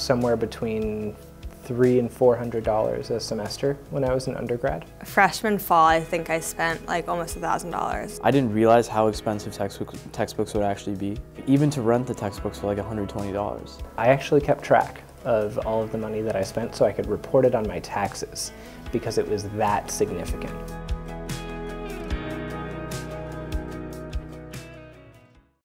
somewhere between three and four hundred dollars a semester when I was an undergrad. Freshman fall, I think I spent like almost a thousand dollars. I didn't realize how expensive textbooks, textbooks would actually be. Even to rent the textbooks for like $120. I actually kept track of all of the money that I spent so I could report it on my taxes because it was that significant.